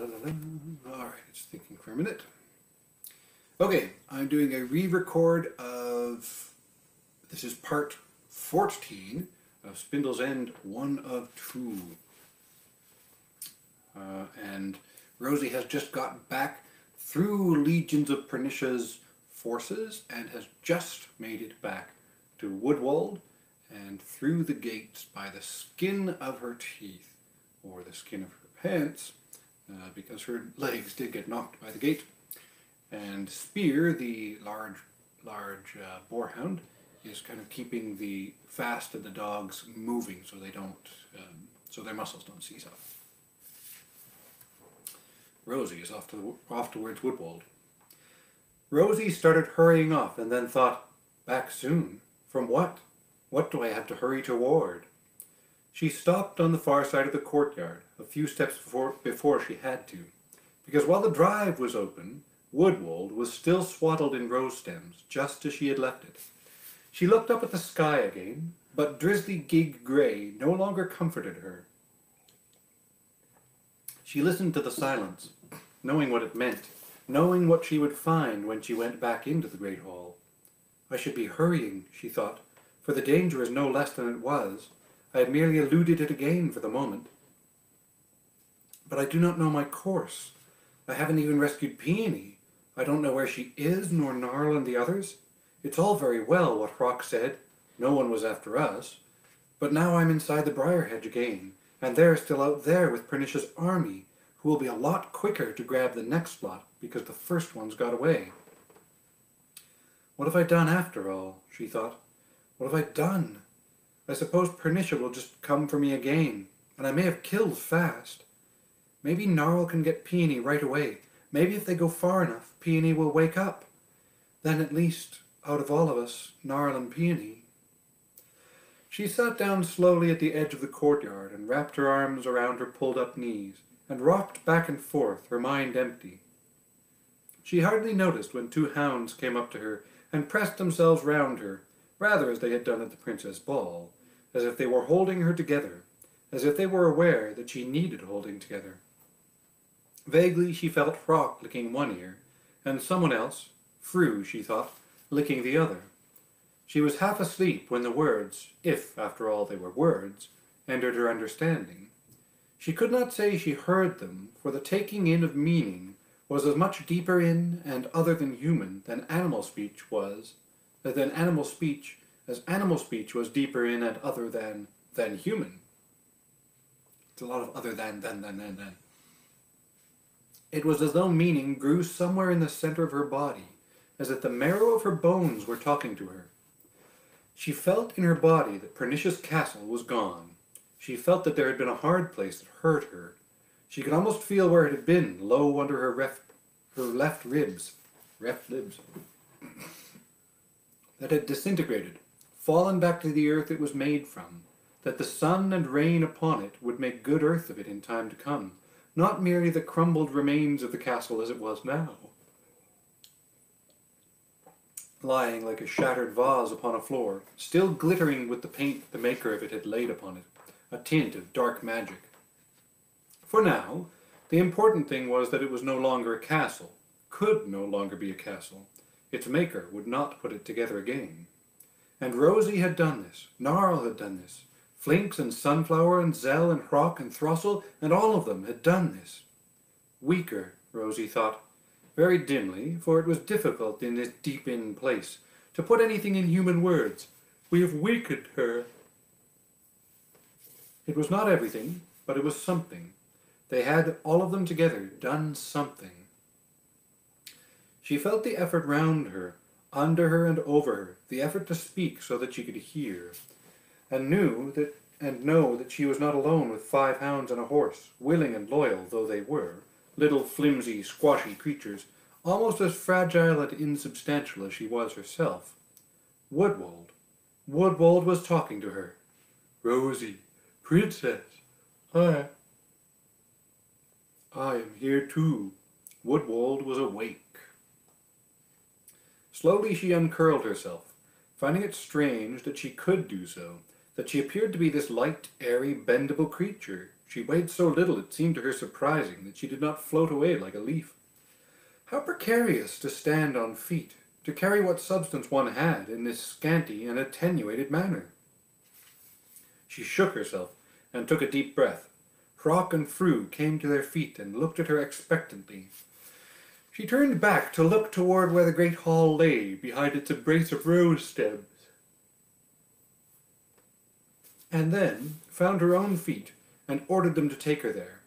All right, it's thinking for a minute. Okay, I'm doing a re-record of, this is part 14 of Spindle's End 1 of 2. Uh, and Rosie has just got back through legions of Pernicia's forces and has just made it back to Woodwold and through the gates by the skin of her teeth, or the skin of her pants, uh, because her legs did get knocked by the gate. And Spear, the large, large uh, boarhound, is kind of keeping the fast of the dogs moving so they don't, um, so their muscles don't seize up. Rosie is off to off towards Woodwold. Rosie started hurrying off and then thought, back soon? From what? What do I have to hurry toward? She stopped on the far side of the courtyard, a few steps before, before she had to, because while the drive was open, Woodwold was still swaddled in rose stems, just as she had left it. She looked up at the sky again, but drizzly gig grey no longer comforted her. She listened to the silence, knowing what it meant, knowing what she would find when she went back into the great hall. I should be hurrying, she thought, for the danger is no less than it was. I had merely eluded it again for the moment. But I do not know my course. I haven't even rescued Peony. I don't know where she is, nor Narl and the others. It's all very well what Hrock said. No one was after us. But now I'm inside the briar hedge again, and they're still out there with Pernicia's army, who will be a lot quicker to grab the next lot because the first ones got away. What have I done after all? she thought. What have I done? I suppose Pernicia will just come for me again, and I may have killed fast. Maybe Narl can get Peony right away. Maybe if they go far enough, Peony will wake up. Then at least, out of all of us, Narl and Peony. She sat down slowly at the edge of the courtyard and wrapped her arms around her pulled-up knees and rocked back and forth, her mind empty. She hardly noticed when two hounds came up to her and pressed themselves round her, rather as they had done at the princess' ball, as if they were holding her together, as if they were aware that she needed holding together. Vaguely she felt Hrock licking one ear, and someone else, Frou, she thought, licking the other. She was half asleep when the words, if after all they were words, entered her understanding. She could not say she heard them, for the taking in of meaning was as much deeper in and other than human than animal speech was, uh, than animal speech as animal speech was deeper in and other than than human. It's a lot of other than, than, than, than, than. It was as though meaning grew somewhere in the center of her body, as if the marrow of her bones were talking to her. She felt in her body that Pernicia's castle was gone. She felt that there had been a hard place that hurt her. She could almost feel where it had been, low under her, ref, her left ribs, left ribs, that had disintegrated, fallen back to the earth it was made from, that the sun and rain upon it would make good earth of it in time to come, not merely the crumbled remains of the castle as it was now. Lying like a shattered vase upon a floor, still glittering with the paint the maker of it had laid upon it, a tint of dark magic. For now, the important thing was that it was no longer a castle, could no longer be a castle. Its maker would not put it together again. And Rosie had done this, Narl had done this, Flinks and Sunflower and Zell and Hrock and Throstle and all of them had done this. Weaker, Rosie thought, very dimly, for it was difficult in this deep-in place to put anything in human words. We have weakened her. It was not everything, but it was something. They had, all of them together, done something. She felt the effort round her, under her and over her, the effort to speak so that she could hear, and knew that and know that she was not alone with five hounds and a horse, willing and loyal though they were, little flimsy, squashy creatures, almost as fragile and insubstantial as she was herself. Woodwold. Woodwold was talking to her. Rosie, princess, I... I am here too. Woodwold was awake. Slowly she uncurled herself, finding it strange that she could do so, that she appeared to be this light, airy, bendable creature. She weighed so little it seemed to her surprising that she did not float away like a leaf. How precarious to stand on feet, to carry what substance one had in this scanty and attenuated manner. She shook herself and took a deep breath. Hrock and Fru came to their feet and looked at her expectantly. She turned back to look toward where the great hall lay behind its embrace of rose stems, and then found her own feet and ordered them to take her there.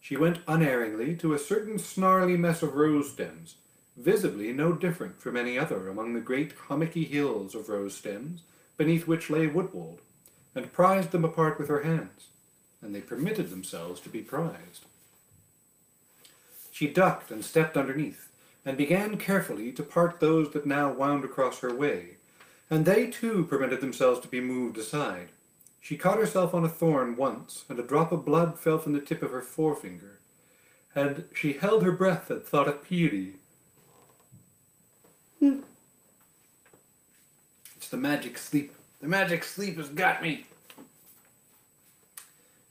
She went unerringly to a certain snarly mess of rose stems, visibly no different from any other among the great hummocky hills of rose stems beneath which lay Woodwold, and prized them apart with her hands, and they permitted themselves to be prized. She ducked and stepped underneath, and began carefully to part those that now wound across her way, and they too permitted themselves to be moved aside. She caught herself on a thorn once, and a drop of blood fell from the tip of her forefinger, and she held her breath and thought of Peary. Hmm. It's the magic sleep. The magic sleep has got me.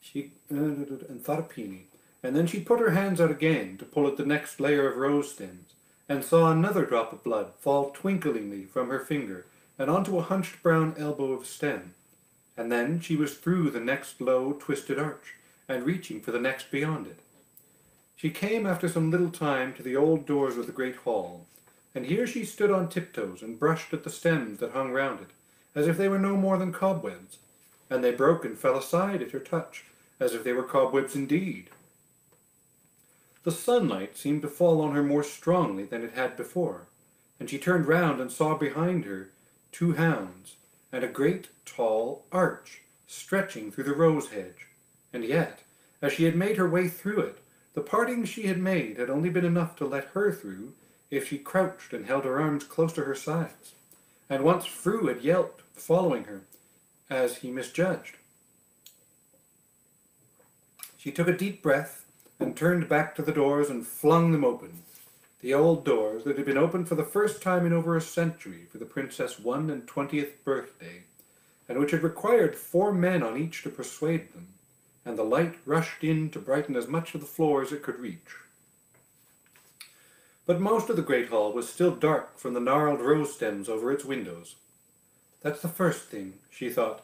She uh, and thought of Peony, and then she put her hands out again to pull at the next layer of rose stems, and saw another drop of blood fall twinklingly from her finger and onto a hunched brown elbow of stem and then she was through the next low, twisted arch, and reaching for the next beyond it. She came after some little time to the old doors of the great hall, and here she stood on tiptoes and brushed at the stems that hung round it, as if they were no more than cobwebs, and they broke and fell aside at her touch, as if they were cobwebs indeed. The sunlight seemed to fall on her more strongly than it had before, and she turned round and saw behind her two hounds, and a great tall arch stretching through the rose hedge. And yet, as she had made her way through it, the parting she had made had only been enough to let her through if she crouched and held her arms close to her sides. And once Fru had yelped, following her, as he misjudged. She took a deep breath and turned back to the doors and flung them open, the old doors that had been opened for the first time in over a century for the princess' one and twentieth birthday, and which had required four men on each to persuade them, and the light rushed in to brighten as much of the floor as it could reach. But most of the great hall was still dark from the gnarled rose stems over its windows. That's the first thing, she thought.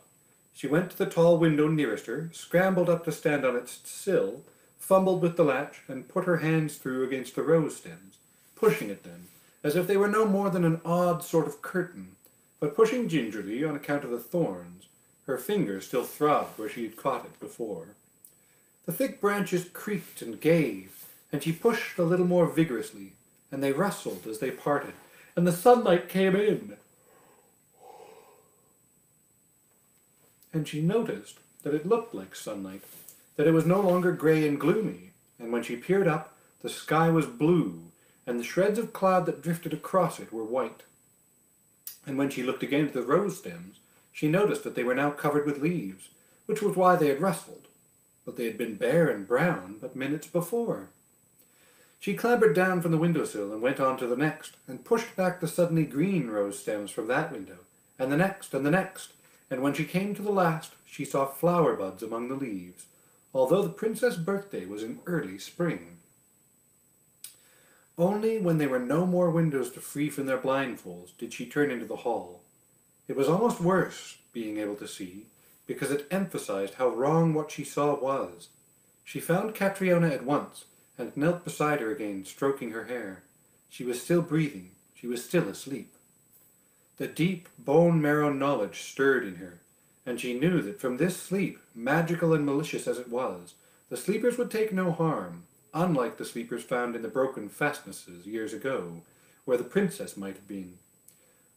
She went to the tall window nearest her, scrambled up to stand on its sill, fumbled with the latch, and put her hands through against the rose stems pushing at them, as if they were no more than an odd sort of curtain, but pushing gingerly on account of the thorns. Her fingers still throbbed where she had caught it before. The thick branches creaked and gave, and she pushed a little more vigorously, and they rustled as they parted, and the sunlight came in. And she noticed that it looked like sunlight, that it was no longer grey and gloomy, and when she peered up, the sky was blue and the shreds of cloud that drifted across it were white. And when she looked again at the rose stems, she noticed that they were now covered with leaves, which was why they had rustled, but they had been bare and brown but minutes before. She clambered down from the window-sill and went on to the next, and pushed back the suddenly green rose stems from that window, and the next, and the next, and when she came to the last, she saw flower buds among the leaves, although the princess' birthday was in early spring. Only when there were no more windows to free from their blindfolds did she turn into the hall. It was almost worse, being able to see, because it emphasized how wrong what she saw was. She found Catriona at once, and knelt beside her again, stroking her hair. She was still breathing. She was still asleep. The deep bone-marrow knowledge stirred in her, and she knew that from this sleep, magical and malicious as it was, the sleepers would take no harm, unlike the sleepers found in the broken fastnesses years ago, where the princess might have been.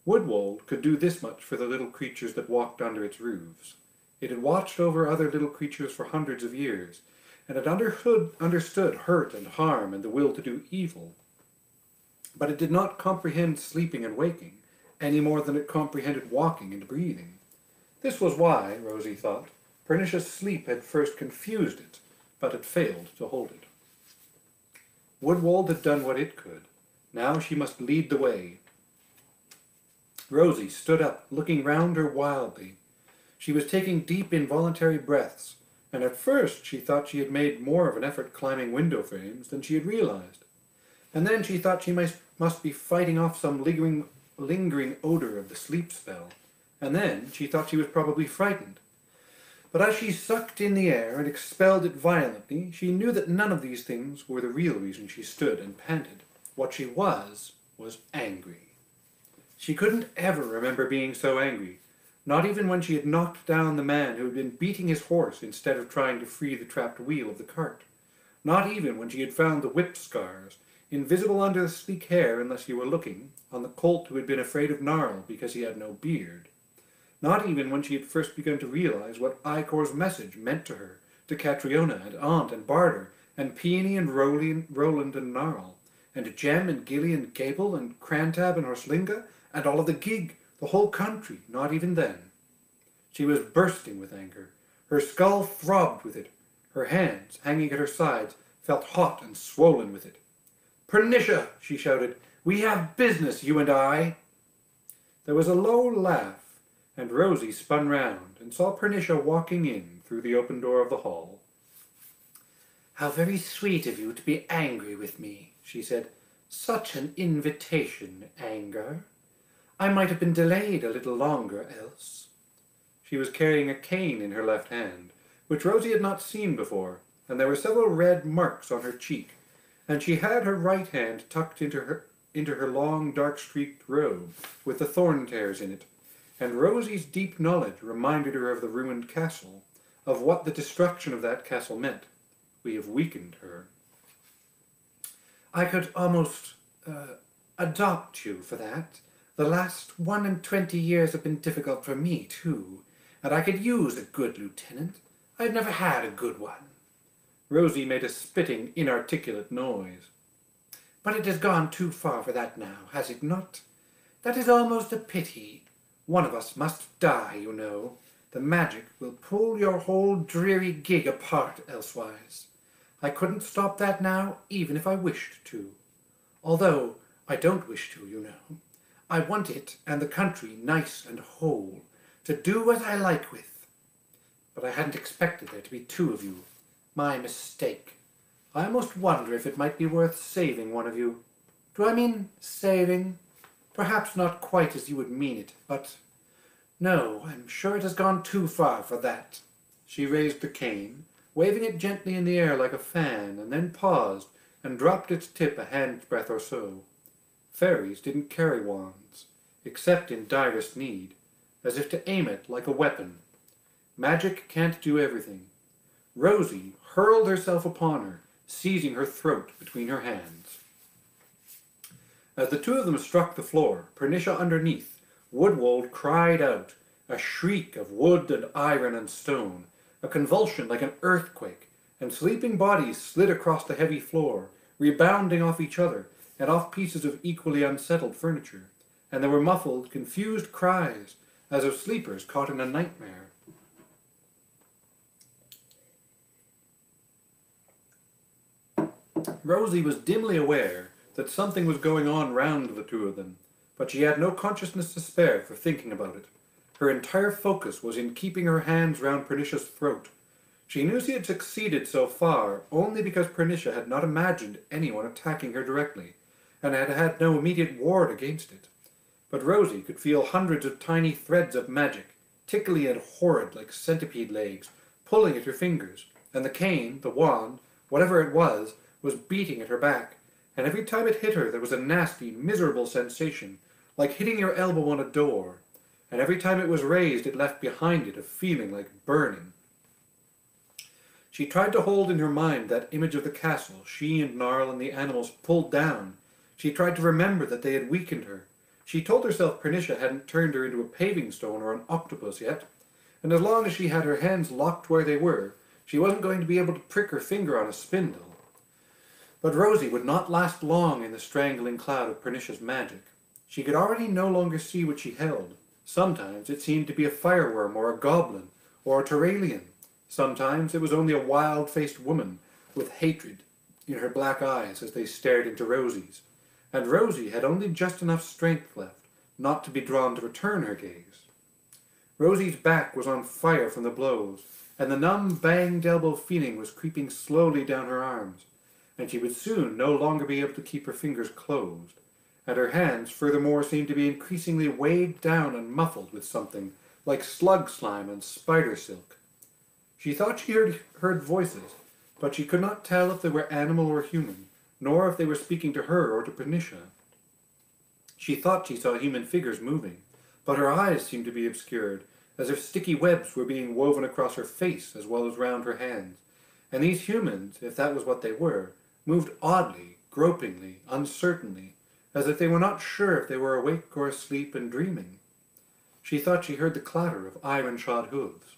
Woodwold could do this much for the little creatures that walked under its roofs. It had watched over other little creatures for hundreds of years, and had understood, understood hurt and harm and the will to do evil. But it did not comprehend sleeping and waking, any more than it comprehended walking and breathing. This was why, Rosie thought, Pernicia's sleep had first confused it, but had failed to hold it. Woodwold had done what it could. Now she must lead the way. Rosie stood up, looking round her wildly. She was taking deep involuntary breaths, and at first she thought she had made more of an effort climbing window frames than she had realized. And then she thought she must, must be fighting off some lingering, lingering odor of the sleep spell. And then she thought she was probably frightened. But as she sucked in the air and expelled it violently, she knew that none of these things were the real reason she stood and panted. What she was, was angry. She couldn't ever remember being so angry, not even when she had knocked down the man who had been beating his horse instead of trying to free the trapped wheel of the cart. Not even when she had found the whip scars, invisible under the sleek hair unless you were looking, on the colt who had been afraid of Narl because he had no beard. Not even when she had first begun to realize what Ikor's message meant to her, to Catriona and Aunt and Barter, and Peony and Roland, and Narl, and Jem and Gilly and Gable and Crantab and Horslinga, and all of the gig, the whole country, not even then. She was bursting with anger. Her skull throbbed with it. Her hands, hanging at her sides, felt hot and swollen with it. Pernicia, she shouted, we have business, you and I. There was a low laugh, and Rosie spun round and saw Pernicia walking in through the open door of the hall. How very sweet of you to be angry with me, she said. Such an invitation, anger. I might have been delayed a little longer else. She was carrying a cane in her left hand, which Rosie had not seen before, and there were several red marks on her cheek, and she had her right hand tucked into her into her long dark-streaked robe with the thorn tears in it, and Rosie's deep knowledge reminded her of the ruined castle, of what the destruction of that castle meant. We have weakened her. I could almost uh, adopt you for that. The last one and twenty years have been difficult for me, too, and I could use a good lieutenant. I've never had a good one. Rosie made a spitting, inarticulate noise. But it has gone too far for that now, has it not? That is almost a pity. One of us must die, you know. The magic will pull your whole dreary gig apart elsewise. I couldn't stop that now, even if I wished to. Although I don't wish to, you know. I want it and the country nice and whole, to do as I like with. But I hadn't expected there to be two of you. My mistake. I almost wonder if it might be worth saving one of you. Do I mean saving? Perhaps not quite as you would mean it, but no, I'm sure it has gone too far for that. She raised the cane, waving it gently in the air like a fan, and then paused and dropped its tip a hand's breadth or so. Fairies didn't carry wands, except in direst need, as if to aim it like a weapon. Magic can't do everything. Rosie hurled herself upon her, seizing her throat between her hands. As the two of them struck the floor, Pernicia underneath, Woodwold cried out, a shriek of wood and iron and stone, a convulsion like an earthquake, and sleeping bodies slid across the heavy floor, rebounding off each other and off pieces of equally unsettled furniture, and there were muffled, confused cries, as of sleepers caught in a nightmare. Rosie was dimly aware that something was going on round the two of them, but she had no consciousness to spare for thinking about it. Her entire focus was in keeping her hands round Pernicia's throat. She knew she had succeeded so far only because Pernicia had not imagined anyone attacking her directly, and had had no immediate ward against it. But Rosie could feel hundreds of tiny threads of magic, tickly and horrid like centipede legs, pulling at her fingers, and the cane, the wand, whatever it was, was beating at her back, and every time it hit her there was a nasty, miserable sensation, like hitting your elbow on a door, and every time it was raised it left behind it a feeling like burning. She tried to hold in her mind that image of the castle she and Narl and the animals pulled down. She tried to remember that they had weakened her. She told herself Pernicia hadn't turned her into a paving stone or an octopus yet, and as long as she had her hands locked where they were, she wasn't going to be able to prick her finger on a spindle. But Rosie would not last long in the strangling cloud of Pernicia's magic. She could already no longer see what she held. Sometimes it seemed to be a fireworm or a goblin or a Turalien. Sometimes it was only a wild-faced woman with hatred in her black eyes as they stared into Rosie's. And Rosie had only just enough strength left not to be drawn to return her gaze. Rosie's back was on fire from the blows, and the numb, banged elbow feeling was creeping slowly down her arms, and she would soon no longer be able to keep her fingers closed, and her hands furthermore seemed to be increasingly weighed down and muffled with something like slug slime and spider silk. She thought she heard, heard voices, but she could not tell if they were animal or human, nor if they were speaking to her or to Pernicia. She thought she saw human figures moving, but her eyes seemed to be obscured, as if sticky webs were being woven across her face as well as round her hands. And these humans, if that was what they were, moved oddly, gropingly, uncertainly, as if they were not sure if they were awake or asleep and dreaming. She thought she heard the clatter of iron-shod hooves.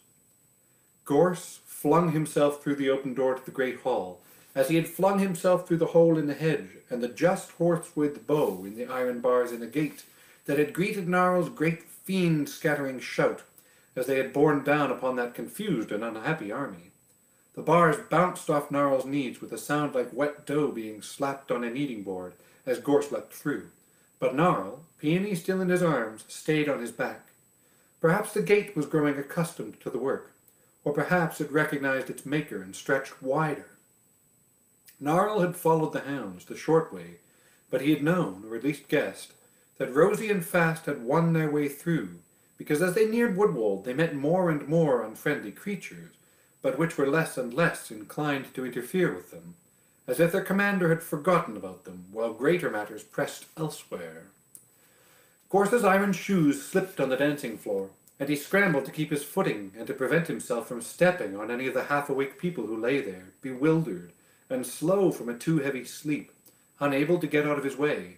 Gorse flung himself through the open door to the great hall, as he had flung himself through the hole in the hedge and the just horsewith bow in the iron bars in the gate that had greeted Narl's great fiend-scattering shout as they had borne down upon that confused and unhappy army. The bars bounced off Narl's knees with a sound like wet dough being slapped on a kneading board as Gorse leapt through. But Narl, Peony still in his arms, stayed on his back. Perhaps the gate was growing accustomed to the work, or perhaps it recognized its maker and stretched wider. Narl had followed the hounds the short way, but he had known, or at least guessed, that Rosie and Fast had won their way through because as they neared Woodwold they met more and more unfriendly creatures, but which were less and less inclined to interfere with them, as if their commander had forgotten about them, while greater matters pressed elsewhere. Gorse's iron shoes slipped on the dancing floor, and he scrambled to keep his footing and to prevent himself from stepping on any of the half-awake people who lay there, bewildered and slow from a too heavy sleep, unable to get out of his way.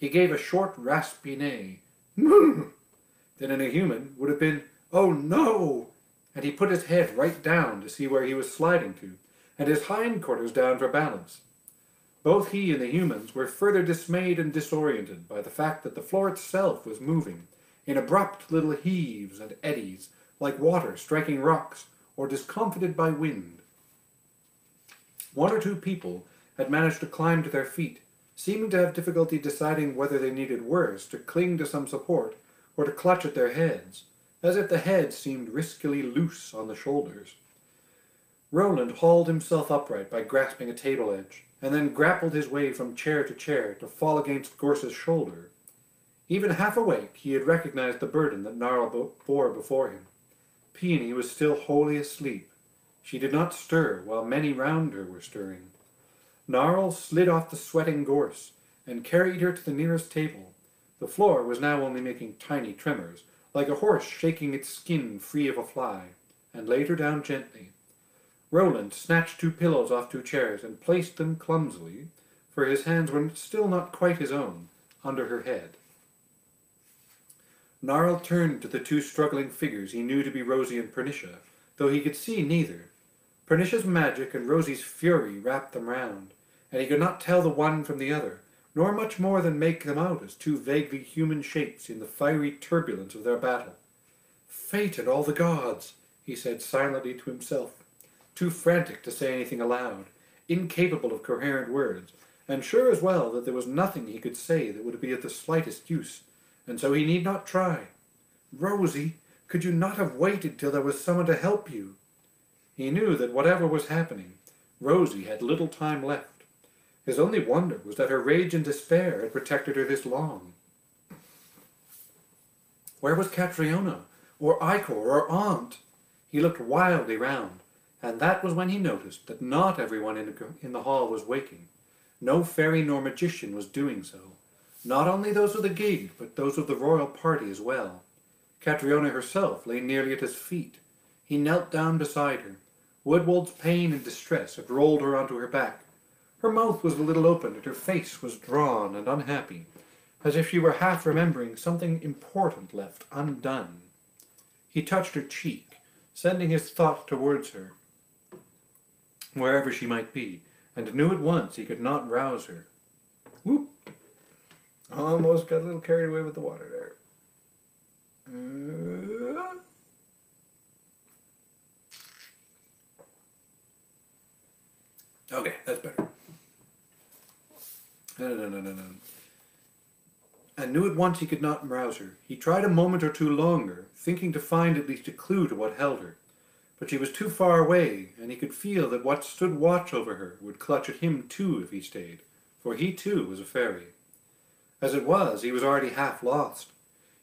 He gave a short, raspy neigh. that in a human would have been, oh no! And he put his head right down to see where he was sliding to, and his hindquarters down for balance. Both he and the humans were further dismayed and disoriented by the fact that the floor itself was moving in abrupt little heaves and eddies, like water striking rocks, or discomfited by wind. One or two people had managed to climb to their feet, seeming to have difficulty deciding whether they needed worse to cling to some support or to clutch at their heads, as if the head seemed riskily loose on the shoulders. Roland hauled himself upright by grasping a table edge, and then grappled his way from chair to chair to fall against Gorse's shoulder. Even half awake, he had recognized the burden that Narl bore before him. Peony was still wholly asleep. She did not stir, while many round her were stirring. Narl slid off the sweating Gorse, and carried her to the nearest table, the floor was now only making tiny tremors, like a horse shaking its skin free of a fly, and laid her down gently. Roland snatched two pillows off two chairs and placed them clumsily, for his hands were still not quite his own, under her head. Narl turned to the two struggling figures he knew to be Rosie and Pernicia, though he could see neither. Pernicia's magic and Rosie's fury wrapped them round, and he could not tell the one from the other, nor much more than make them out as two vaguely human shapes in the fiery turbulence of their battle. Fate and all the gods, he said silently to himself, too frantic to say anything aloud, incapable of coherent words, and sure as well that there was nothing he could say that would be of the slightest use, and so he need not try. Rosie, could you not have waited till there was someone to help you? He knew that whatever was happening, Rosie had little time left. His only wonder was that her rage and despair had protected her this long. Where was Catriona, or Ikor, or Aunt? He looked wildly round, and that was when he noticed that not everyone in the, in the hall was waking. No fairy nor magician was doing so. Not only those of the gig, but those of the royal party as well. Catriona herself lay nearly at his feet. He knelt down beside her. Woodwold's pain and distress had rolled her onto her back, her mouth was a little open, and her face was drawn and unhappy, as if she were half remembering something important left undone. He touched her cheek, sending his thought towards her, wherever she might be, and knew at once he could not rouse her. Whoop! Almost got a little carried away with the water there. Uh... Okay, that's better. No, no, no, no, no. And knew at once he could not rouse her. He tried a moment or two longer, thinking to find at least a clue to what held her. but she was too far away, and he could feel that what stood watch over her would clutch at him too if he stayed, for he too was a fairy. As it was, he was already half lost.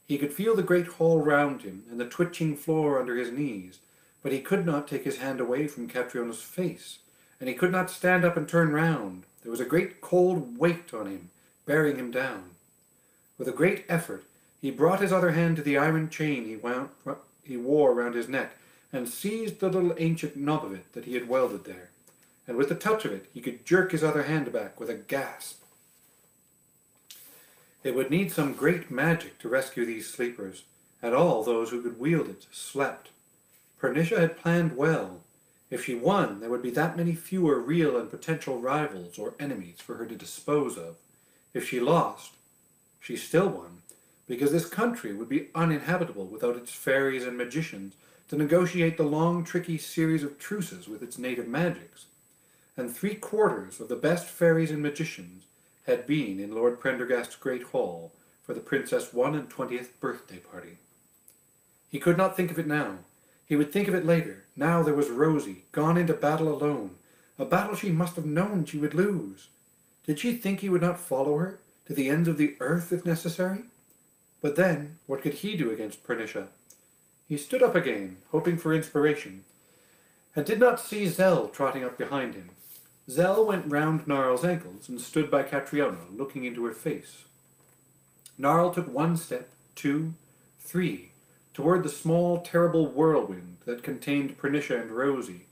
He could feel the great hall round him and the twitching floor under his knees, but he could not take his hand away from Catriona's face, and he could not stand up and turn round. There was a great cold weight on him, bearing him down. With a great effort, he brought his other hand to the iron chain he, wound, he wore round his neck, and seized the little ancient knob of it that he had welded there. And with the touch of it, he could jerk his other hand back with a gasp. It would need some great magic to rescue these sleepers, and all those who could wield it slept. Pernicia had planned well. If she won, there would be that many fewer real and potential rivals or enemies for her to dispose of. If she lost, she still won, because this country would be uninhabitable without its fairies and magicians to negotiate the long, tricky series of truces with its native magics. And three quarters of the best fairies and magicians had been in Lord Prendergast's great hall for the princess' one and twentieth birthday party. He could not think of it now. He would think of it later. Now there was Rosie, gone into battle alone, a battle she must have known she would lose. Did she think he would not follow her, to the ends of the earth if necessary? But then, what could he do against Pernicia? He stood up again, hoping for inspiration, and did not see Zell trotting up behind him. Zell went round Narl's ankles and stood by Catriona, looking into her face. Narl took one step, two, three, toward the small, terrible whirlwind that contained Pernicia and Rosie,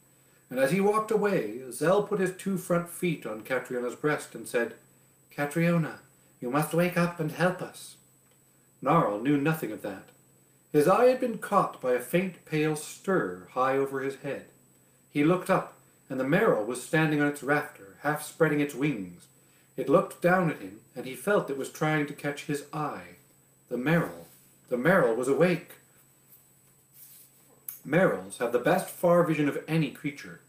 and as he walked away, Zell put his two front feet on Catriona's breast and said, Catriona, you must wake up and help us. Narl knew nothing of that. His eye had been caught by a faint pale stir high over his head. He looked up, and the merrill was standing on its rafter, half spreading its wings. It looked down at him, and he felt it was trying to catch his eye. The merrill. The merrill was awake. Merrills have the best far vision of any creature.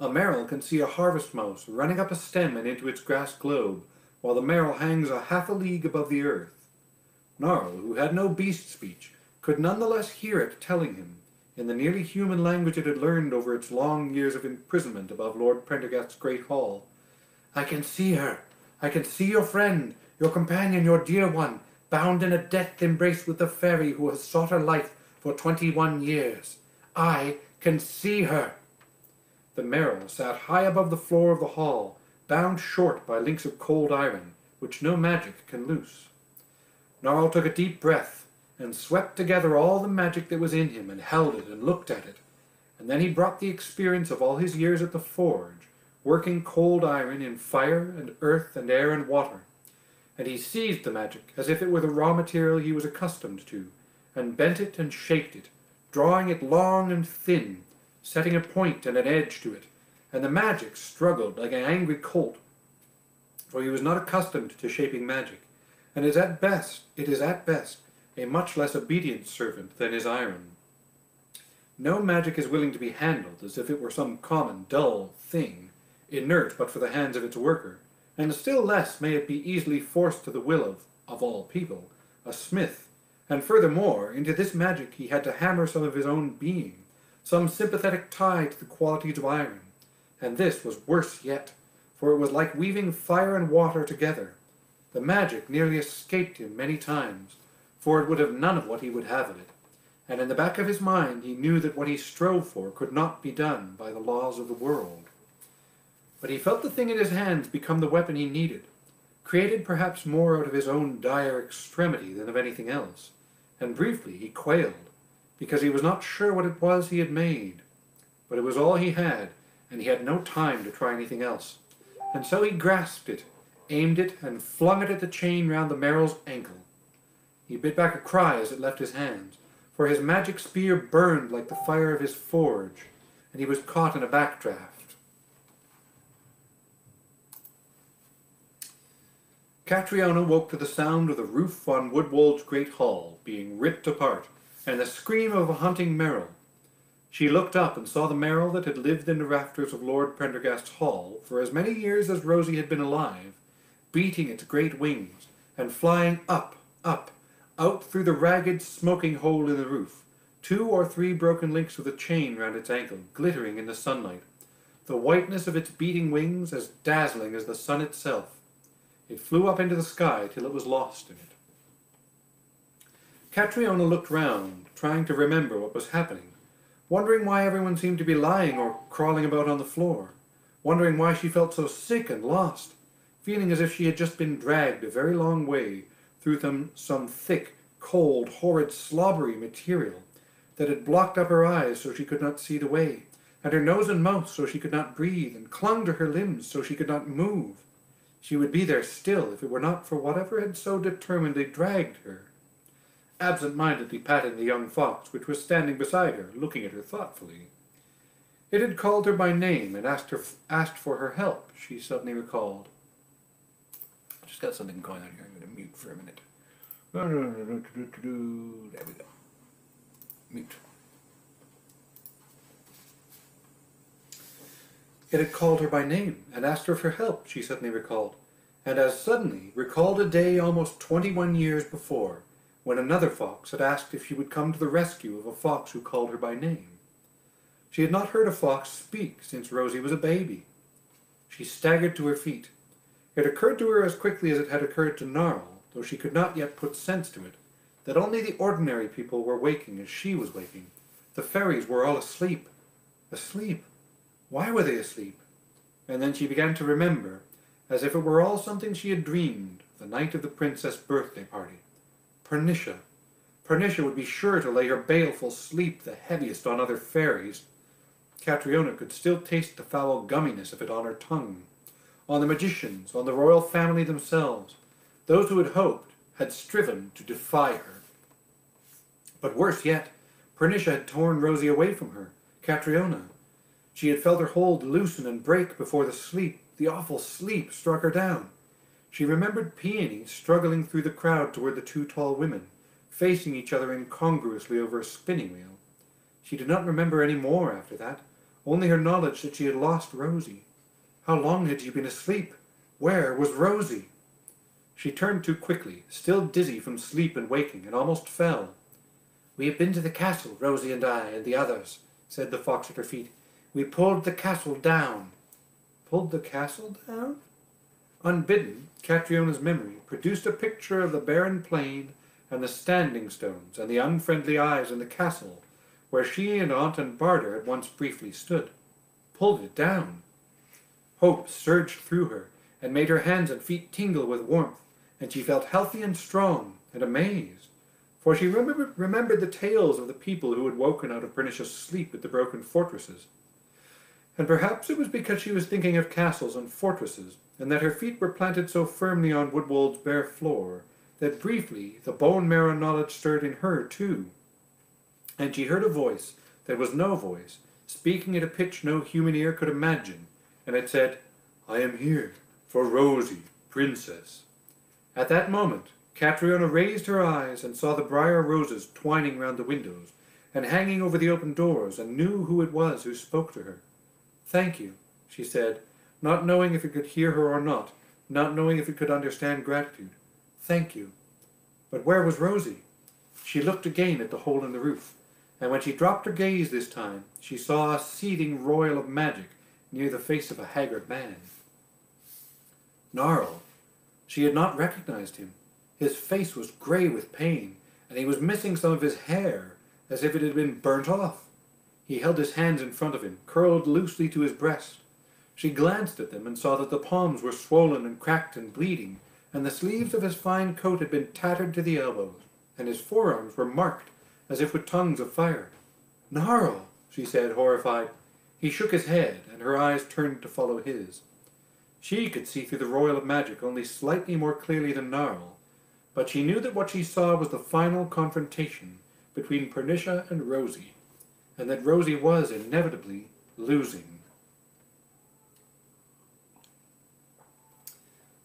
A merrill can see a harvest mouse running up a stem and into its grass globe, while the merrill hangs a half a league above the earth. Narl, who had no beast speech, could none the less hear it telling him, in the nearly human language it had learned over its long years of imprisonment above Lord Prendergast's great hall, I can see her. I can see your friend, your companion, your dear one, bound in a death embrace with the fairy who has sought her life for twenty-one years. I can see her. The merrill sat high above the floor of the hall, bound short by links of cold iron, which no magic can loose. Narl took a deep breath, and swept together all the magic that was in him, and held it, and looked at it. And then he brought the experience of all his years at the forge, working cold iron in fire and earth and air and water. And he seized the magic as if it were the raw material he was accustomed to, and bent it and shaped it, drawing it long and thin, setting a point and an edge to it, and the magic struggled like an angry colt, for he was not accustomed to shaping magic, and is at best, it is at best, a much less obedient servant than is iron. No magic is willing to be handled as if it were some common, dull thing, inert but for the hands of its worker, and still less may it be easily forced to the will of, of all people, a smith and furthermore, into this magic he had to hammer some of his own being, some sympathetic tie to the qualities of iron. And this was worse yet, for it was like weaving fire and water together. The magic nearly escaped him many times, for it would have none of what he would have of it. And in the back of his mind he knew that what he strove for could not be done by the laws of the world. But he felt the thing in his hands become the weapon he needed, created perhaps more out of his own dire extremity than of anything else and briefly he quailed, because he was not sure what it was he had made. But it was all he had, and he had no time to try anything else. And so he grasped it, aimed it, and flung it at the chain round the merrill's ankle. He bit back a cry as it left his hands, for his magic spear burned like the fire of his forge, and he was caught in a backdraft. Catriona woke to the sound of the roof on Woodwold's great hall being ripped apart, and the scream of a hunting merrill. She looked up and saw the merrill that had lived in the rafters of Lord Prendergast's hall for as many years as Rosie had been alive, beating its great wings, and flying up, up, out through the ragged, smoking hole in the roof, two or three broken links of a chain round its ankle, glittering in the sunlight, the whiteness of its beating wings as dazzling as the sun itself. It flew up into the sky till it was lost in it. Catriona looked round, trying to remember what was happening, wondering why everyone seemed to be lying or crawling about on the floor, wondering why she felt so sick and lost, feeling as if she had just been dragged a very long way through some, some thick, cold, horrid, slobbery material that had blocked up her eyes so she could not see the way, and her nose and mouth so she could not breathe, and clung to her limbs so she could not move. She would be there still if it were not for whatever had so determinedly dragged her. Absent-mindedly patting the young fox, which was standing beside her, looking at her thoughtfully. It had called her by name and asked her asked for her help, she suddenly recalled. Just got something going on here. I'm going to mute for a minute. There we go. Mute. It had called her by name and asked her for help, she suddenly recalled, and as suddenly recalled a day almost twenty-one years before, when another fox had asked if she would come to the rescue of a fox who called her by name. She had not heard a fox speak since Rosie was a baby. She staggered to her feet. It occurred to her as quickly as it had occurred to Narl, though she could not yet put sense to it, that only the ordinary people were waking as she was waking. The fairies were all asleep. Asleep. Why were they asleep? And then she began to remember, as if it were all something she had dreamed, the night of the princess' birthday party. Pernicia. Pernicia would be sure to lay her baleful sleep the heaviest on other fairies. Catriona could still taste the foul gumminess of it on her tongue, on the magicians, on the royal family themselves. Those who had hoped had striven to defy her. But worse yet, Pernicia had torn Rosie away from her, Catriona. She had felt her hold loosen and break before the sleep, the awful sleep, struck her down. She remembered Peony struggling through the crowd toward the two tall women, facing each other incongruously over a spinning wheel. She did not remember any more after that, only her knowledge that she had lost Rosie. How long had she been asleep? Where was Rosie? She turned too quickly, still dizzy from sleep and waking, and almost fell. We have been to the castle, Rosie and I, and the others, said the fox at her feet. We pulled the castle down. Pulled the castle down? Unbidden, Catriona's memory produced a picture of the barren plain and the standing stones and the unfriendly eyes in the castle where she and Aunt and Barter had once briefly stood. Pulled it down. Hope surged through her and made her hands and feet tingle with warmth, and she felt healthy and strong and amazed, for she remembered, remembered the tales of the people who had woken out of Pernicia's sleep at the broken fortresses. And perhaps it was because she was thinking of castles and fortresses, and that her feet were planted so firmly on Woodwold's bare floor, that briefly the bone marrow knowledge stirred in her too. And she heard a voice that was no voice, speaking at a pitch no human ear could imagine, and it said, I am here for Rosie, princess. At that moment, Catriona raised her eyes and saw the briar roses twining round the windows and hanging over the open doors, and knew who it was who spoke to her. Thank you, she said, not knowing if it could hear her or not, not knowing if it could understand gratitude. Thank you. But where was Rosie? She looked again at the hole in the roof, and when she dropped her gaze this time, she saw a seething royal of magic near the face of a haggard man. Narl. She had not recognized him. His face was grey with pain, and he was missing some of his hair, as if it had been burnt off. He held his hands in front of him, curled loosely to his breast. She glanced at them and saw that the palms were swollen and cracked and bleeding, and the sleeves of his fine coat had been tattered to the elbows, and his forearms were marked as if with tongues of fire. Narl, she said, horrified. He shook his head, and her eyes turned to follow his. She could see through the royal of magic only slightly more clearly than Narl, but she knew that what she saw was the final confrontation between Pernicia and Rosie, and that Rosie was inevitably losing.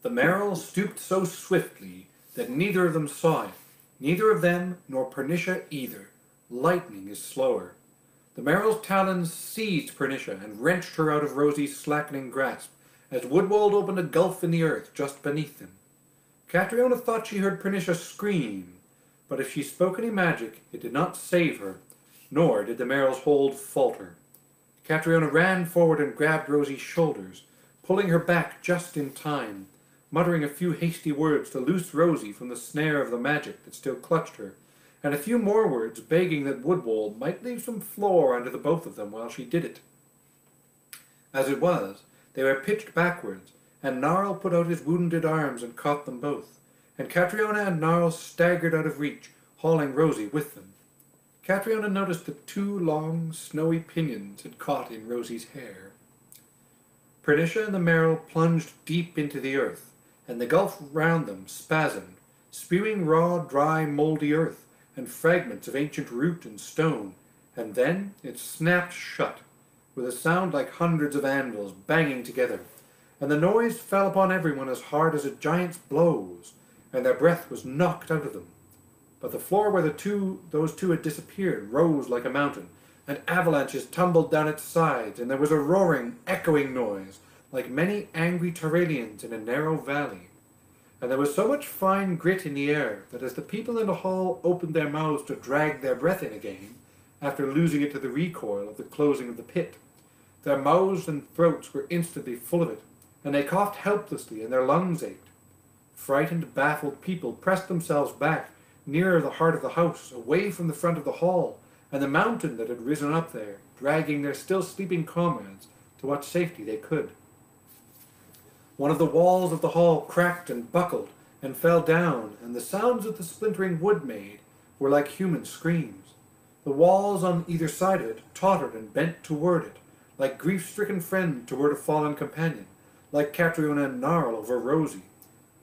The Merrills stooped so swiftly that neither of them saw it, neither of them nor Pernicia either. Lightning is slower. The Merrill's talons seized Pernicia and wrenched her out of Rosie's slackening grasp, as Woodwold opened a gulf in the earth just beneath them. Catriona thought she heard Pernicia scream, but if she spoke any magic, it did not save her, Nor did the Merrills' hold falter. Catriona ran forward and grabbed Rosie's shoulders, pulling her back just in time, muttering a few hasty words to loose Rosie from the snare of the magic that still clutched her, and a few more words begging that Woodwold might leave some floor under the both of them while she did it. As it was, they were pitched backwards, and Narl put out his wounded arms and caught them both, and Catriona and Narl staggered out of reach, hauling Rosie with them. Catriona noticed that two long, snowy pinions had caught in Rosie's hair. Pernicia and the Merrill plunged deep into the earth, and the gulf round them spasmed, spewing raw, dry, mouldy earth and fragments of ancient root and stone, and then it snapped shut, with a sound like hundreds of anvils banging together, and the noise fell upon everyone as hard as a giant's blows, and their breath was knocked out of them. But the floor where the two those two had disappeared rose like a mountain, and avalanches tumbled down its sides, and there was a roaring, echoing noise, like many angry Turanians in a narrow valley. And there was so much fine grit in the air that as the people in the hall opened their mouths to drag their breath in again, after losing it to the recoil of the closing of the pit, their mouths and throats were instantly full of it, and they coughed helplessly, and their lungs ached. Frightened, baffled people pressed themselves back nearer the heart of the house, away from the front of the hall, and the mountain that had risen up there, dragging their still sleeping comrades to what safety they could. One of the walls of the hall cracked and buckled and fell down, and the sounds that the splintering wood made were like human screams. The walls on either side of it tottered and bent toward it, like grief-stricken friend toward a fallen companion, like Catriona and Narl over Rosie.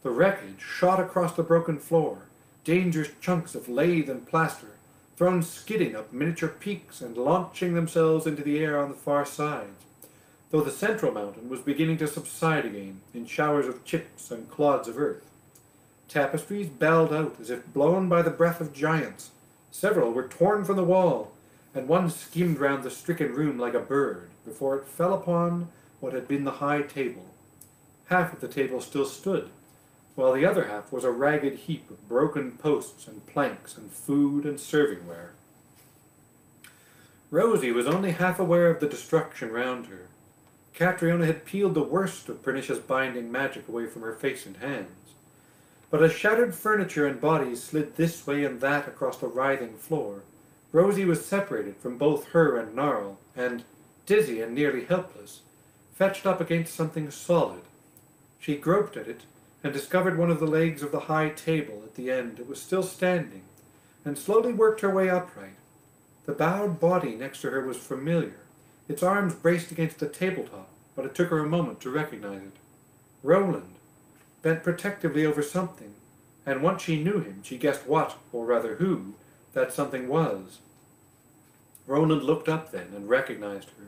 The wreckage shot across the broken floor, dangerous chunks of lath and plaster, thrown skidding up miniature peaks and launching themselves into the air on the far sides though the central mountain was beginning to subside again in showers of chips and clods of earth. Tapestries belled out as if blown by the breath of giants. Several were torn from the wall, and one skimmed round the stricken room like a bird before it fell upon what had been the high table. Half of the table still stood, while the other half was a ragged heap of broken posts and planks and food and servingware. Rosie was only half aware of the destruction round her. Catriona had peeled the worst of Pernicia's binding magic away from her face and hands. But as shattered furniture and bodies slid this way and that across the writhing floor, Rosie was separated from both her and Narl, and, dizzy and nearly helpless, fetched up against something solid. She groped at it, and discovered one of the legs of the high table at the end that was still standing, and slowly worked her way upright. The bowed body next to her was familiar, its arms braced against the tabletop, but it took her a moment to recognize it. Roland, bent protectively over something, and once she knew him, she guessed what, or rather who, that something was. Roland looked up then and recognized her,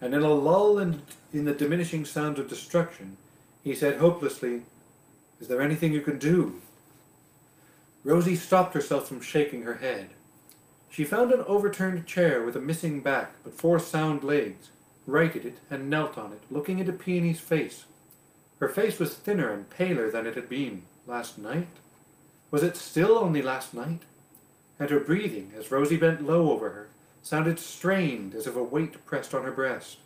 and in a lull in, in the diminishing sound of destruction, he said hopelessly, Is there anything you can do? Rosie stopped herself from shaking her head. She found an overturned chair with a missing back but four sound legs, righted it, and knelt on it, looking into Peony's face. Her face was thinner and paler than it had been last night. Was it still only last night? And her breathing, as Rosie bent low over her, sounded strained as if a weight pressed on her breast.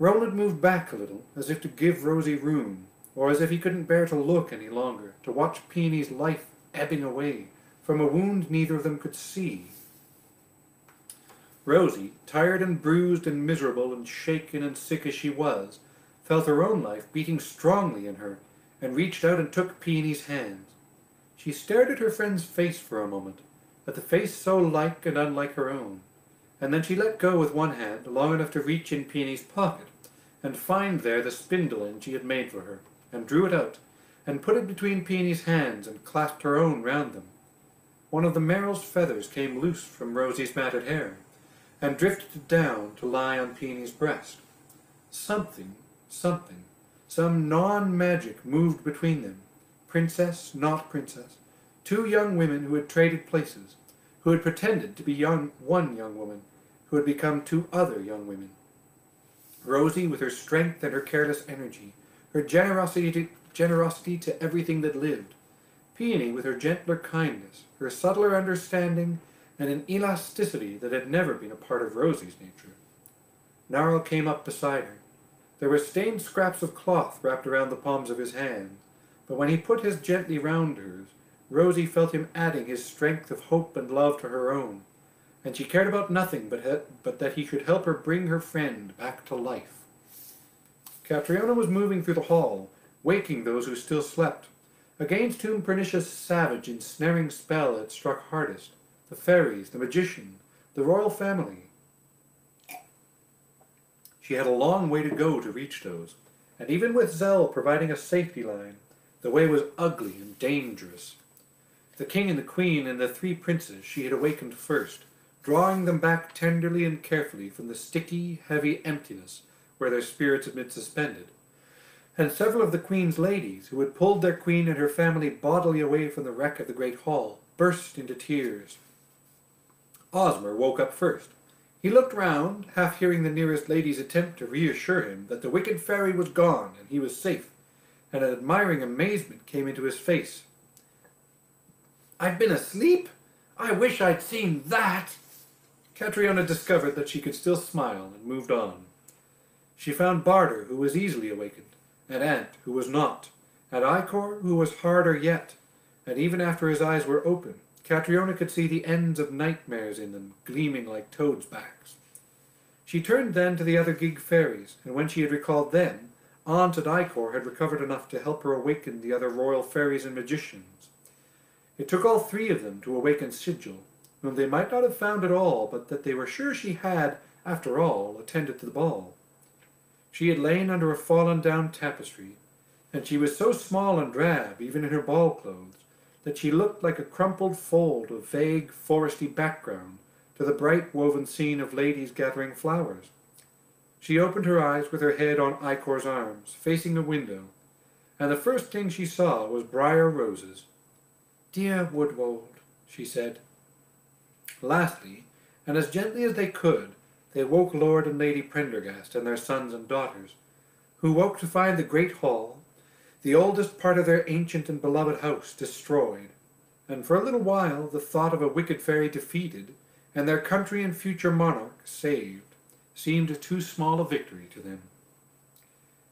Roland moved back a little, as if to give Rosie room, or as if he couldn't bear to look any longer, to watch Peony's life ebbing away from a wound neither of them could see. Rosie, tired and bruised and miserable and shaken and sick as she was, felt her own life beating strongly in her, and reached out and took Peony's hands. She stared at her friend's face for a moment, at the face so like and unlike her own, and then she let go with one hand long enough to reach in Peony's pocket, and find there the spindle end she had made for her, and drew it out, and put it between Peony's hands and clasped her own round them. One of the Merrill's feathers came loose from Rosie's matted hair, and drifted down to lie on Peony's breast. Something, something, some non-magic moved between them. Princess, not princess. Two young women who had traded places, who had pretended to be young, one young woman, who had become two other young women. Rosie, with her strength and her careless energy, her generosity to, generosity to everything that lived. Peony, with her gentler kindness, her subtler understanding, and an elasticity that had never been a part of Rosie's nature. Narl came up beside her. There were stained scraps of cloth wrapped around the palms of his hands, but when he put his gently round hers, Rosie felt him adding his strength of hope and love to her own, and she cared about nothing but, but that he should help her bring her friend back to life. Catriona was moving through the hall, waking those who still slept, against whom Pernicia's savage ensnaring spell had struck hardest, the fairies, the magician, the royal family. She had a long way to go to reach those, and even with Zell providing a safety line, the way was ugly and dangerous. The king and the queen and the three princes she had awakened first, drawing them back tenderly and carefully from the sticky, heavy emptiness where their spirits had been suspended. And several of the queen's ladies, who had pulled their queen and her family bodily away from the wreck of the great hall, burst into tears. Osmer woke up first. He looked round, half hearing the nearest lady's attempt to reassure him that the wicked fairy was gone and he was safe, and an admiring amazement came into his face. I've been asleep? I wish I'd seen that! Catriona discovered that she could still smile and moved on. She found Barter, who was easily awakened, and Ant, who was not, and Ikor, who was harder yet, and even after his eyes were open, Catriona could see the ends of nightmares in them, gleaming like toads' backs. She turned then to the other gig fairies, and when she had recalled them, Aunt and Ikor had recovered enough to help her awaken the other royal fairies and magicians. It took all three of them to awaken Sigil, whom they might not have found at all, but that they were sure she had, after all, attended to the ball. She had lain under a fallen down tapestry, and she was so small and drab, even in her ball clothes, that she looked like a crumpled fold of vague foresty background to the bright woven scene of ladies gathering flowers. She opened her eyes with her head on Ikor's arms, facing a window, and the first thing she saw was briar roses. Dear Woodwold, she said. Lastly, and as gently as they could, they woke Lord and Lady Prendergast and their sons and daughters, who woke to find the great hall, the oldest part of their ancient and beloved house, destroyed, and for a little while the thought of a wicked fairy defeated and their country and future monarch saved seemed too small a victory to them.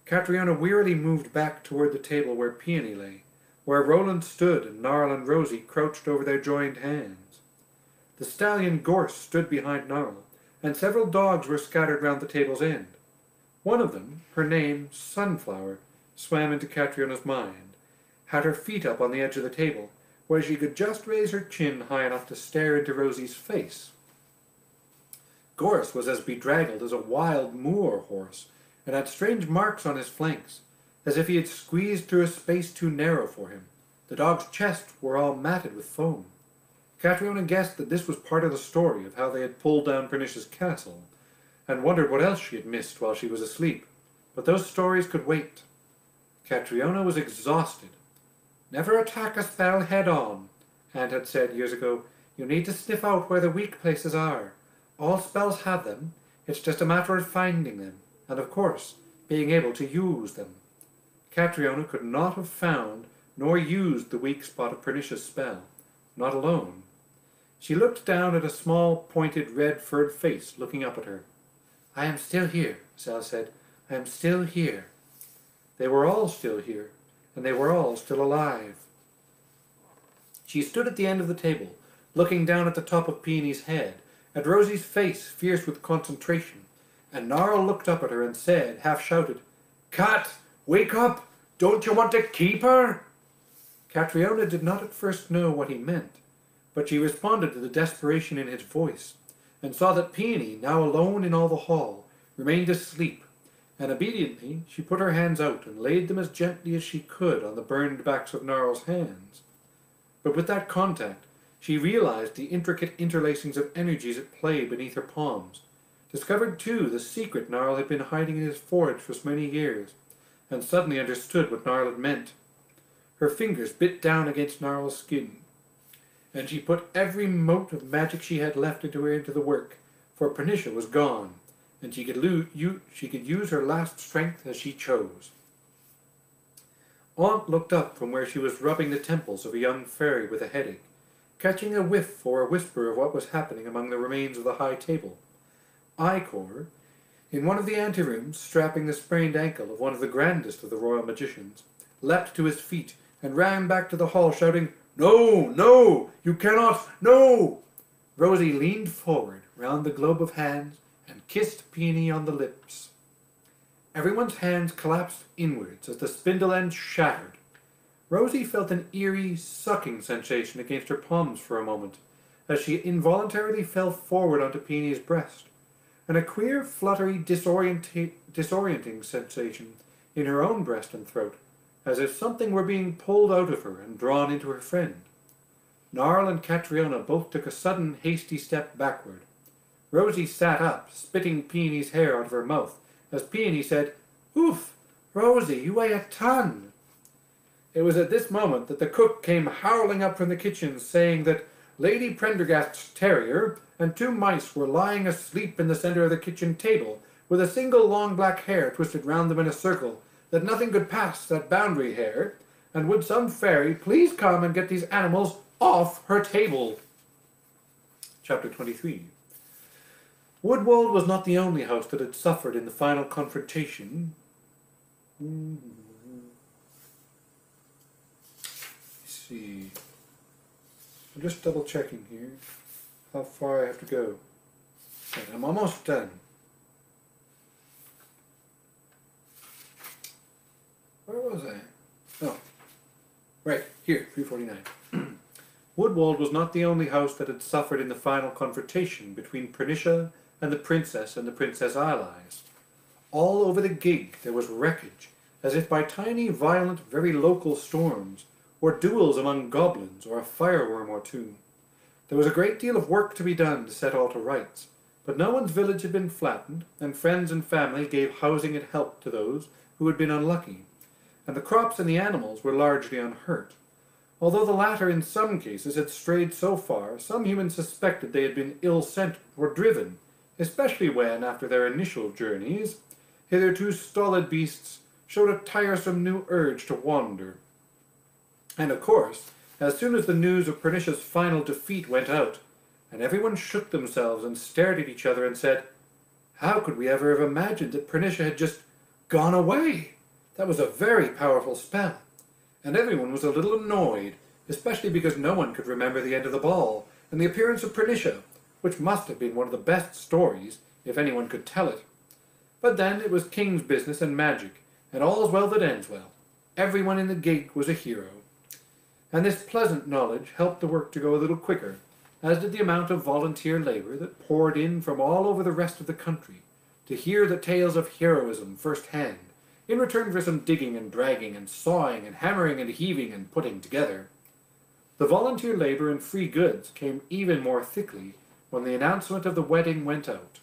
Catriona wearily moved back toward the table where Peony lay, where Roland stood and Narl and Rosie crouched over their joined hands. The stallion Gorse stood behind Narl, and several dogs were scattered round the table's end. One of them, her name Sunflower, swam into Catriona's mind, had her feet up on the edge of the table, where she could just raise her chin high enough to stare into Rosie's face. Gorse was as bedraggled as a wild moor horse, and had strange marks on his flanks, as if he had squeezed through a space too narrow for him. The dog's chest were all matted with foam. Catriona guessed that this was part of the story of how they had pulled down Pernicia's Castle, and wondered what else she had missed while she was asleep. But those stories could wait. Catriona was exhausted. Never attack a spell head on, Aunt had said years ago. You need to sniff out where the weak places are. All spells have them. It's just a matter of finding them, and of course, being able to use them. Catriona could not have found nor used the weak spot of Pernicia's spell, not alone. She looked down at a small, pointed, red-furred face looking up at her. I am still here, Sal said. I am still here. They were all still here, and they were all still alive. She stood at the end of the table, looking down at the top of Peony's head, at Rosie's face fierce with concentration, and Narl looked up at her and said, half shouted, Cat, wake up! Don't you want to keep her? Catriona did not at first know what he meant, but she responded to the desperation in his voice, and saw that Peony, now alone in all the hall, remained asleep, and obediently she put her hands out and laid them as gently as she could on the burned backs of Narl's hands. But with that contact, she realized the intricate interlacings of energies at play beneath her palms, discovered too the secret Narl had been hiding in his forge for so many years, and suddenly understood what Narl had meant. Her fingers bit down against Narl's skin, and she put every mote of magic she had left into her into the work, for Pernicia was gone, and she could, lo- u- she could use her last strength as she chose. Aunt looked up from where she was rubbing the temples of a young fairy with a headache. catching a whiff or a whisper of what was happening among the remains of the high table. Ikor, in one of the anterooms, strapping the sprained ankle of one of the grandest of the royal magicians, leapt to his feet and ran back to the hall shouting, No, no, you cannot, no! Rosie leaned forward round the globe of hands and kissed Peony on the lips. Everyone's hands collapsed inwards as the spindle end shattered. Rosie felt an eerie, sucking sensation against her palms for a moment, as she involuntarily fell forward onto Peony's breast, and a queer, fluttery, disorienting sensation in her own breast and throat, as if something were being pulled out of her and drawn into her friend. Narl and Catriona both took a sudden, hasty step backward. Rosie sat up, spitting Peony's hair out of her mouth, as Peony said, Oof, Rosie, you weigh a ton. It was at this moment that the cook came howling up from the kitchen, saying that Lady Prendergast's terrier and two mice were lying asleep in the centre of the kitchen table, with a single long black hair twisted round them in a circle, that nothing could pass that boundary here, and would some fairy please come and get these animals off her table. Chapter 23 Woodwold was not the only house that had suffered in the final confrontation. Let's see. I'm just double checking here how far I have to go. I'm almost done. Where was I? Oh, right, here, 349. Woodwold was not the only house that had suffered in the final confrontation between Pernicia and the princess and the princess allies. All over the gig there was wreckage, as if by tiny, violent, very local storms, or duels among goblins, or a fireworm or two. There was a great deal of work to be done to set all to rights, but no one's village had been flattened, and friends and family gave housing and help to those who had been unlucky, and the crops and the animals were largely unhurt. Although the latter in some cases had strayed so far, some humans suspected they had been ill sent or driven, especially when, after their initial journeys, hitherto stolid beasts showed a tiresome new urge to wander. And of course, as soon as the news of Pernicia's final defeat went out, and everyone shook themselves and stared at each other and said, How could we ever have imagined that Pernicia had just gone away? That was a very powerful spell. And everyone was a little annoyed, especially because no one could remember the end of the ball and the appearance of Pernicia, which must have been one of the best stories, if anyone could tell it. But then it was king's business and magic, and all's well that ends well. Everyone in the gig was a hero. And this pleasant knowledge helped the work to go a little quicker, as did the amount of volunteer labour that poured in from all over the rest of the country to hear the tales of heroism first hand, in return for some digging and dragging and sawing and hammering and heaving and putting together. The volunteer labour and free goods came even more thickly when the announcement of the wedding went out.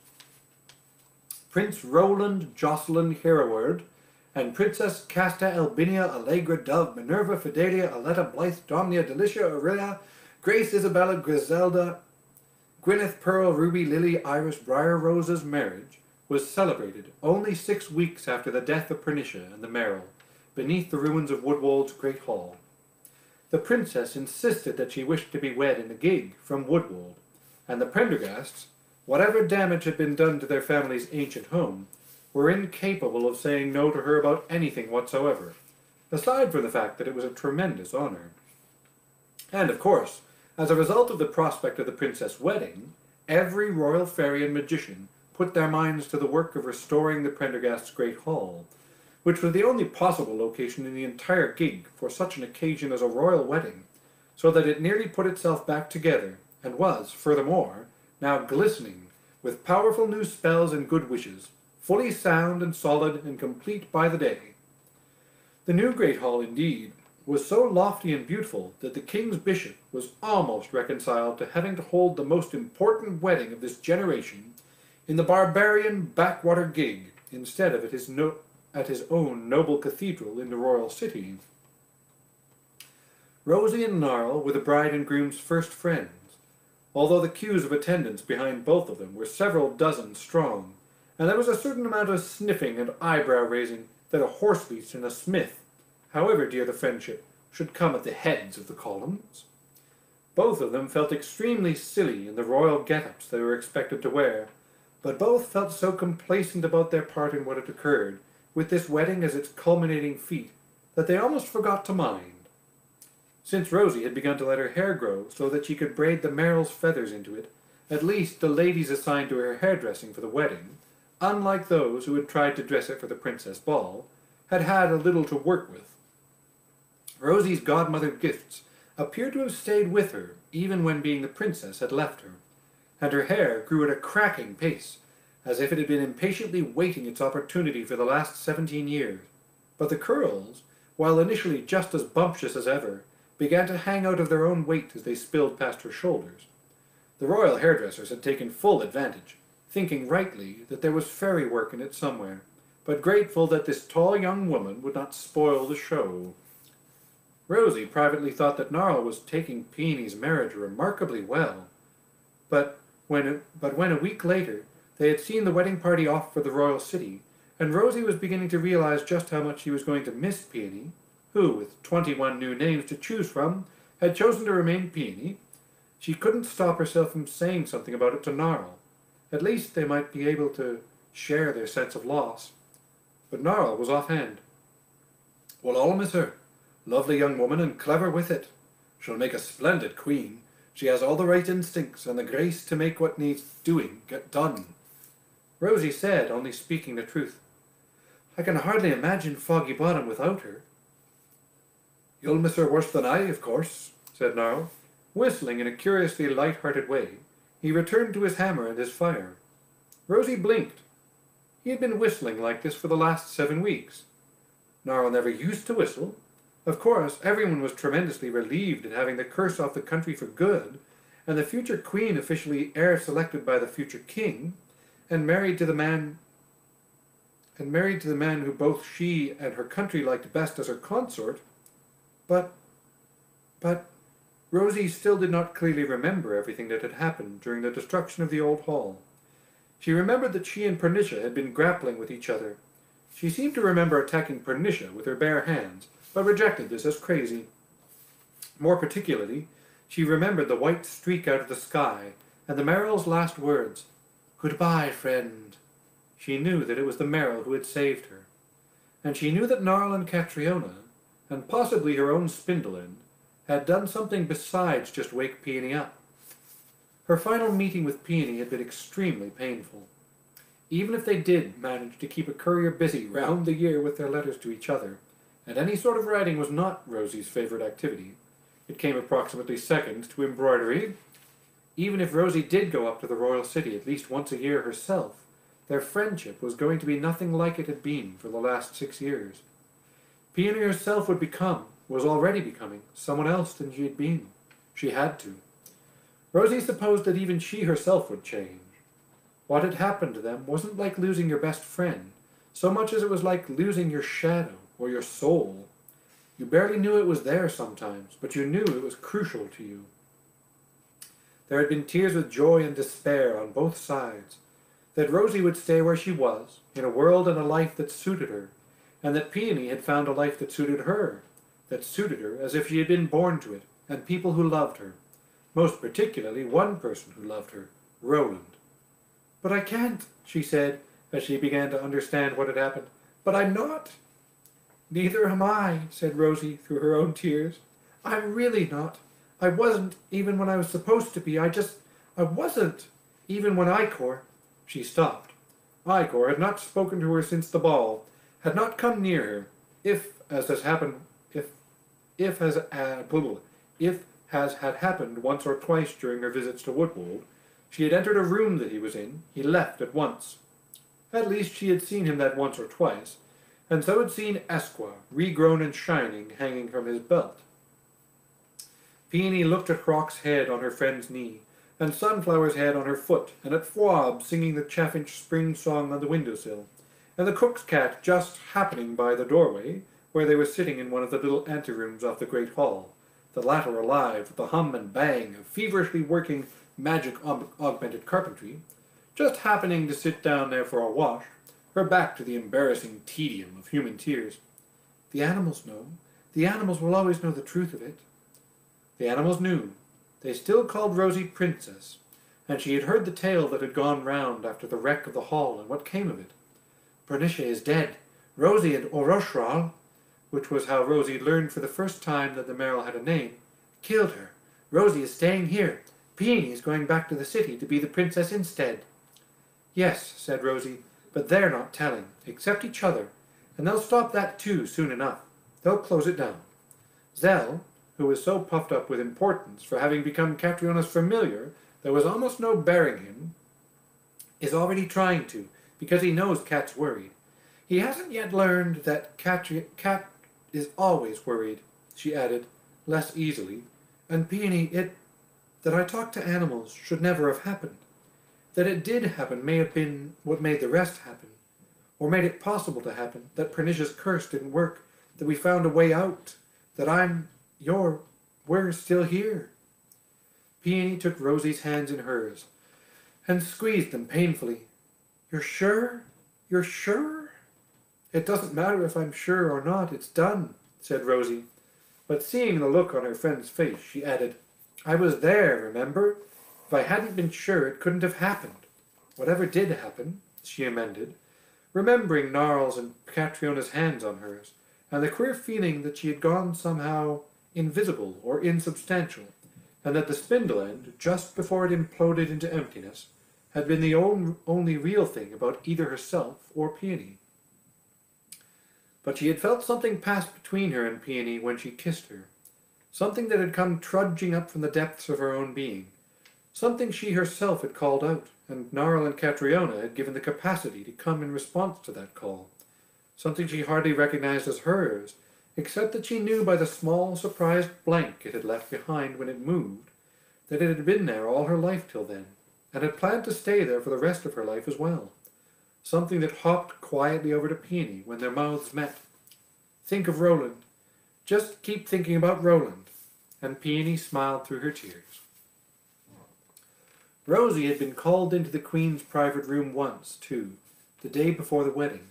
Prince Roland Jocelyn Hereward and Princess Casta Albinia Allegra Dove Minerva Fidelia Aletta Blythe Domnia Delicia Aurelia Grace Isabella Griselda Gwyneth Pearl Ruby Lily Iris Briar Rose's marriage was celebrated only six weeks after the death of Pernicia and the Merrill, beneath the ruins of Woodwold's great hall. The princess insisted that she wished to be wed in the gig from Woodwold, and the Prendergasts, whatever damage had been done to their family's ancient home, were incapable of saying no to her about anything whatsoever, aside from the fact that it was a tremendous honor. And, of course, as a result of the prospect of the princess' wedding, every royal fairy and magician put their minds to the work of restoring the Prendergasts' great hall, which was the only possible location in the entire gig for such an occasion as a royal wedding, so that it nearly put itself back together and was, furthermore, now glistening with powerful new spells and good wishes, fully sound and solid and complete by the day. The new Great Hall, indeed, was so lofty and beautiful that the king's bishop was almost reconciled to having to hold the most important wedding of this generation in the barbarian backwater gig instead of at his, no at his own noble cathedral in the royal city. Rosie and Narl were the bride and groom's first friends, although the queues of attendants behind both of them were several dozen strong, and there was a certain amount of sniffing and eyebrow raising that a horseleech and a smith, however dear the friendship, should come at the heads of the columns. Both of them felt extremely silly in the royal get-ups they were expected to wear, but both felt so complacent about their part in what had occurred, with this wedding as its culminating feat, that they almost forgot to mind. Since Rosie had begun to let her hair grow so that she could braid the Merrill's feathers into it, at least the ladies assigned to her hairdressing for the wedding, unlike those who had tried to dress it for the princess ball, had had a little to work with. Rosie's godmother gifts appeared to have stayed with her even when being the princess had left her, and her hair grew at a cracking pace, as if it had been impatiently waiting its opportunity for the last seventeen years. But the curls, while initially just as bumptious as ever, began to hang out of their own weight as they spilled past her shoulders. The royal hairdressers had taken full advantage, thinking rightly that there was fairy work in it somewhere, but grateful that this tall young woman would not spoil the show. Rosie privately thought that Narl was taking Peony's marriage remarkably well, but when, but when a week later they had seen the wedding party off for the royal city, and Rosie was beginning to realize just how much she was going to miss Peony, who, with twenty-one new names to choose from, had chosen to remain Peony, she couldn't stop herself from saying something about it to Narl. At least they might be able to share their sense of loss. But Narl was offhand. Well, I'll miss her. Lovely young woman and clever with it. She'll make a splendid queen. She has all the right instincts and the grace to make what needs doing get done. Rosie said, only speaking the truth. I can hardly imagine Foggy Bottom without her. You'll miss her worse than I, of course, said Narl. Whistling in a curiously light-hearted way, he returned to his hammer and his fire. Rosie blinked. He had been whistling like this for the last seven weeks. Narl never used to whistle. Of course, everyone was tremendously relieved at having the curse off the country for good, and the future queen officially heir selected by the future king, and married to the man and married to the man who both she and her country liked best as her consort. But, but, Rosie still did not clearly remember everything that had happened during the destruction of the old hall. She remembered that she and Pernicia had been grappling with each other. She seemed to remember attacking Pernicia with her bare hands, but rejected this as crazy. More particularly, she remembered the white streak out of the sky, and the Merrill's last words, Goodbye, friend. She knew that it was the Merrill who had saved her. And she knew that Narl and Catriona, and possibly her own Spindleend, had done something besides just wake Peony up. Her final meeting with Peony had been extremely painful. Even if they did manage to keep a courier busy round the year with their letters to each other, and any sort of writing was not Rosie's favorite activity, it came approximately second to embroidery. Even if Rosie did go up to the royal city at least once a year herself, their friendship was going to be nothing like it had been for the last six years. Peony herself would become, was already becoming, someone else than she had been. She had to. Rosie supposed that even she herself would change. What had happened to them wasn't like losing your best friend, so much as it was like losing your shadow or your soul. You barely knew it was there sometimes, but you knew it was crucial to you. There had been tears of joy and despair on both sides, that Rosie would stay where she was, in a world and a life that suited her, and that Peony had found a life that suited her, that suited her as if she had been born to it, and people who loved her, most particularly one person who loved her, Roland. But I can't, she said, as she began to understand what had happened. But I'm not. Neither am I, said Rosie through her own tears. I'm really not. I wasn't, even when I was supposed to be. I just, I wasn't, even when Ikor. She stopped. Ikor had not spoken to her since the ball, had not come near her, if, as has happened, if, if has, uh, if has had happened once or twice during her visits to Woodwold, she had entered a room that he was in, he left at once. At least she had seen him that once or twice, and so had seen Esqua, regrown and shining, hanging from his belt. Peony looked at Croc's head on her friend's knee, and Sunflower's head on her foot, and at Fwab singing the chaffinch spring song on the windowsill, and the cook's cat just happening by the doorway, where they were sitting in one of the little anterooms off the great hall, the latter alive with the hum and bang of feverishly working magic augmented carpentry, just happening to sit down there for a wash, her back to the embarrassing tedium of human tears. The animals know. The animals will always know the truth of it. The animals knew. They still called Rosie Princess, and she had heard the tale that had gone round after the wreck of the hall and what came of it. Pernicia is dead. Rosie and Oroshral, which was how Rosie learned for the first time that the Merrill had a name, killed her. Rosie is staying here. Peony is going back to the city to be the princess instead. Yes, said Rosie, but they're not telling, except each other, and they'll stop that too soon enough. They'll close it down. Zell, who was so puffed up with importance for having become Catriona's familiar there was almost no bearing him, is already trying to, because he knows Cat's worried. He hasn't yet learned that Cat, Cat is always worried, she added, less easily, and Peony, it that I talked to animals should never have happened. That it did happen may have been what made the rest happen, or made it possible to happen, that Pernicia's curse didn't work, that we found a way out, that I'm, your, we're still here. Peony took Rosie's hands in hers and squeezed them painfully. You're sure? You're sure? It doesn't matter if I'm sure or not, it's done, said Rosie. But seeing the look on her friend's face, she added, I was there, remember? If I hadn't been sure, it couldn't have happened. Whatever did happen, she amended, remembering Narl's and Catriona's hands on hers, and the queer feeling that she had gone somehow invisible or insubstantial, and that the spindle end, just before it imploded into emptiness, had been the only real thing about either herself or Peony. But she had felt something pass between her and Peony when she kissed her, something that had come trudging up from the depths of her own being, something she herself had called out, and Narl and Catriona had given the capacity to come in response to that call, something she hardly recognized as hers, except that she knew by the small surprised blank it had left behind when it moved that it had been there all her life till then, and had planned to stay there for the rest of her life as well. Something that hopped quietly over to Peony when their mouths met. Think of Roland. Just keep thinking about Roland. And Peony smiled through her tears. Rosie had been called into the Queen's private room once, too, the day before the wedding.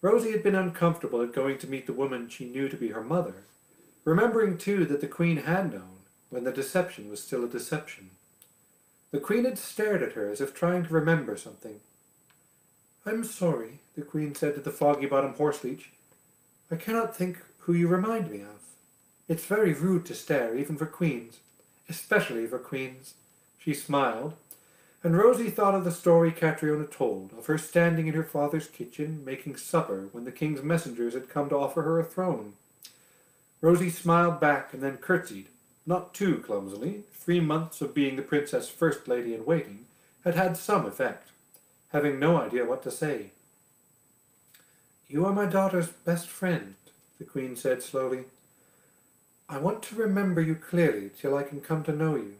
Rosie had been uncomfortable at going to meet the woman she knew to be her mother, remembering too that the Queen had known, when the deception was still a deception. The Queen had stared at her as if trying to remember something. I'm sorry, the Queen said to the foggy-bottomed horseleech. I cannot think who you remind me of. It's very rude to stare, even for queens, especially for queens. She smiled, and Rosie thought of the story Catriona told, of her standing in her father's kitchen making supper when the king's messengers had come to offer her a throne. Rosie smiled back and then curtsied, not too clumsily. Three months of being the princess' first lady in waiting had had some effect, having no idea what to say. You are my daughter's best friend, the queen said slowly. I want to remember you clearly till I can come to know you.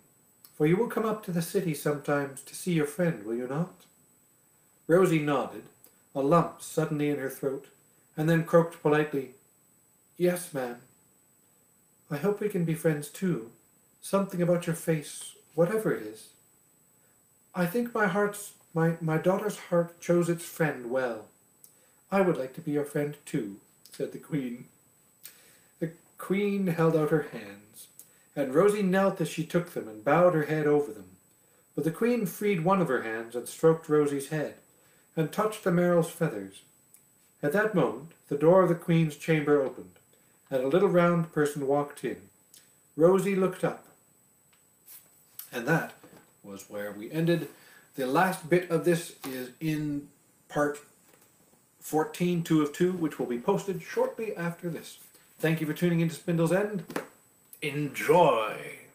For you will come up to the city sometimes to see your friend, will you not? Rosie nodded, a lump suddenly in her throat, and then croaked politely, Yes, ma'am. I hope we can be friends too. Something about your face, whatever it is. I think my heart's my, my daughter's heart chose its friend well. I would like to be your friend too, said the queen. The queen held out her hands and Rosie knelt as she took them and bowed her head over them. But the queen freed one of her hands and stroked Rosie's head, and touched the Merrill's feathers. At that moment the door of the queen's chamber opened, and a little round person walked in. Rosie looked up. And that was where we ended. The last bit of this is in part 14, 2 of 2, which will be posted shortly after this. Thank you for tuning in to Spindle's End. Enjoy!